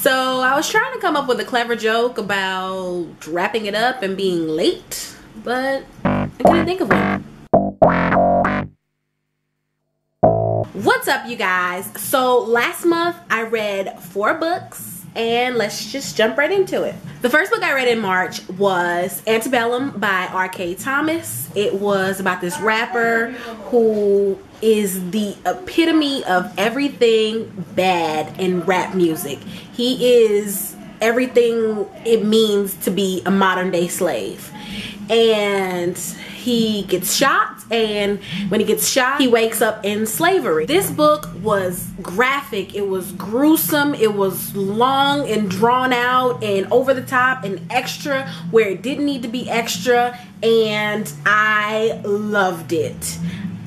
So I was trying to come up with a clever joke about wrapping it up and being late, but I couldn't think of one. What's up, you guys? So last month I read four books and let's just jump right into it. The first book I read in March was Antebellum by R.K. Thomas. It was about this rapper who is the epitome of everything bad in rap music. He is everything it means to be a modern day slave. And he gets shot and when he gets shot he wakes up in slavery. This book was graphic. It was gruesome. It was long and drawn out and over the top and extra where it didn't need to be extra and i loved it.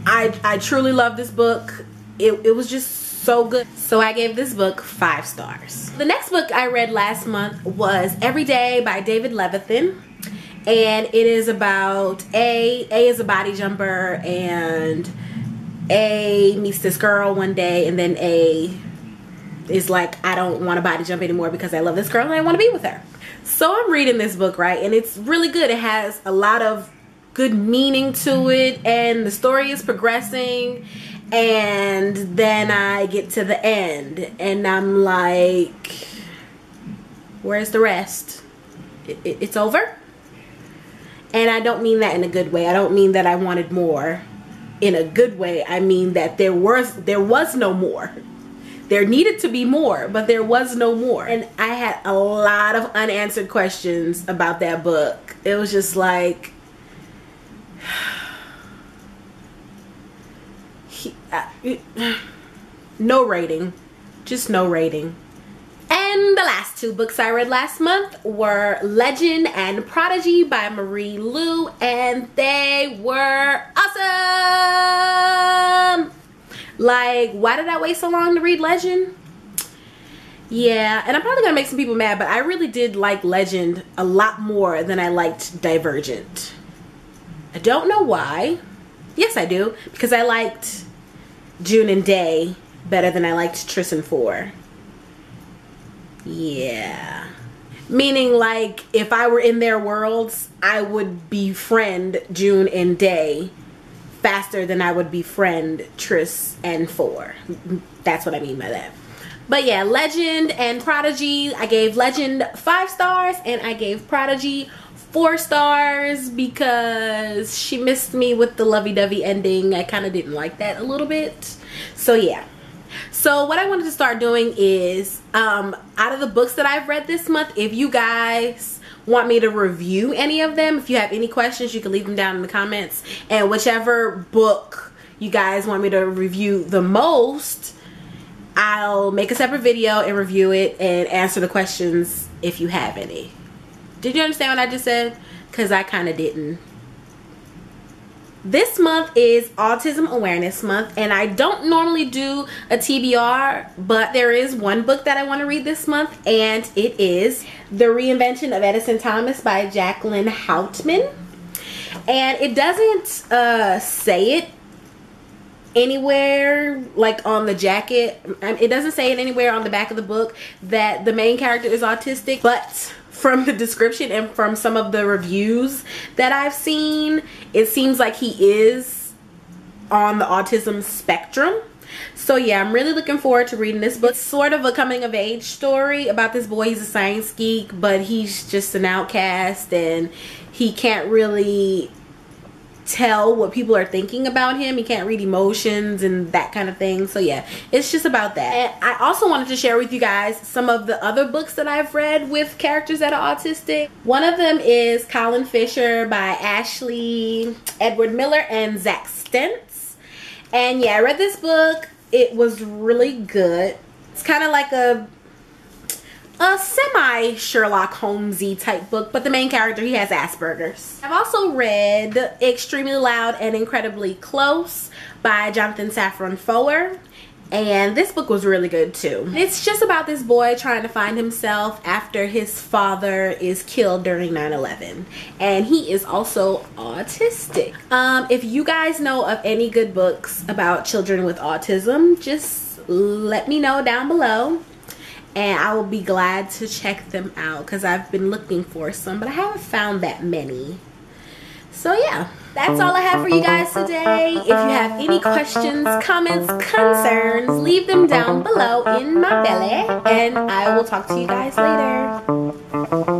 I i truly love this book. It, it was just so good. So i gave this book five stars. The next book i read last month was every day by david levithan and it is about a a is a body jumper and a meets this girl one day and then a is like i don't want to body jump anymore because i love this girl and i want to be with her. So i'm reading this book right? And it's really good. It has a lot of good meaning to it and the story is progressing and then i get to the end and i'm like where's the rest? It, it, it's over and I don't mean that in a good way. I don't mean that I wanted more in a good way. I mean that there was there was no more. There needed to be more, but there was no more. And I had a lot of unanswered questions about that book. It was just like he, no rating. Just no rating. And the last two books I read last month were Legend and Prodigy by Marie Lu, and they were awesome! Like, why did I wait so long to read Legend? Yeah, and I'm probably gonna make some people mad, but I really did like Legend a lot more than I liked Divergent. I don't know why. Yes, I do, because I liked June and Day better than I liked Tris and Four. Yeah. Meaning, like, if I were in their worlds, I would befriend June and Day faster than I would befriend Tris and Four. That's what I mean by that. But yeah, Legend and Prodigy, I gave Legend five stars and I gave Prodigy four stars because she missed me with the lovey-dovey ending. I kind of didn't like that a little bit. So yeah. So what I wanted to start doing is, um, out of the books that I've read this month, if you guys want me to review any of them, if you have any questions, you can leave them down in the comments. And whichever book you guys want me to review the most, I'll make a separate video and review it and answer the questions if you have any. Did you understand what I just said? Because I kind of didn't this month is autism awareness month and i don't normally do a tbr but there is one book that i want to read this month and it is the reinvention of edison thomas by jacqueline houtman. And it doesn't uh, say it anywhere like on the jacket it doesn't say it anywhere on the back of the book that the main character is autistic but from the description and from some of the reviews that I've seen, it seems like he is on the autism spectrum. So yeah, I'm really looking forward to reading this book. It's sort of a coming of age story about this boy. He's a science geek, but he's just an outcast and he can't really tell what people are thinking about him. He can't read emotions and that kind of thing. So yeah, it's just about that. And I also wanted to share with you guys some of the other books that I've read with characters that are autistic. One of them is Colin Fisher by Ashley Edward Miller and Zach Stentz. And yeah, I read this book. It was really good. It's kind of like a a semi Sherlock Holmesy type book, but the main character he has Asperger's. I've also read Extremely Loud and Incredibly Close by Jonathan Safran Foer. And this book was really good too. It's just about this boy trying to find himself after his father is killed during 9-11. And he is also autistic. Um, if you guys know of any good books about children with autism, just let me know down below and I will be glad to check them out because I've been looking for some, but I haven't found that many. So yeah, that's all I have for you guys today. If you have any questions, comments, concerns, leave them down below in my belly, and I will talk to you guys later.